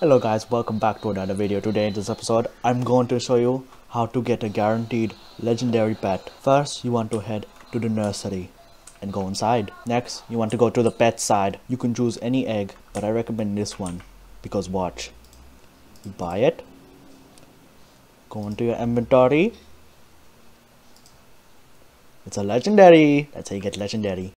Hello guys, welcome back to another video. Today in this episode, I'm going to show you how to get a guaranteed legendary pet. First, you want to head to the nursery and go inside. Next, you want to go to the pet side. You can choose any egg, but I recommend this one because watch. You buy it, go into your inventory. It's a legendary. That's how you get legendary.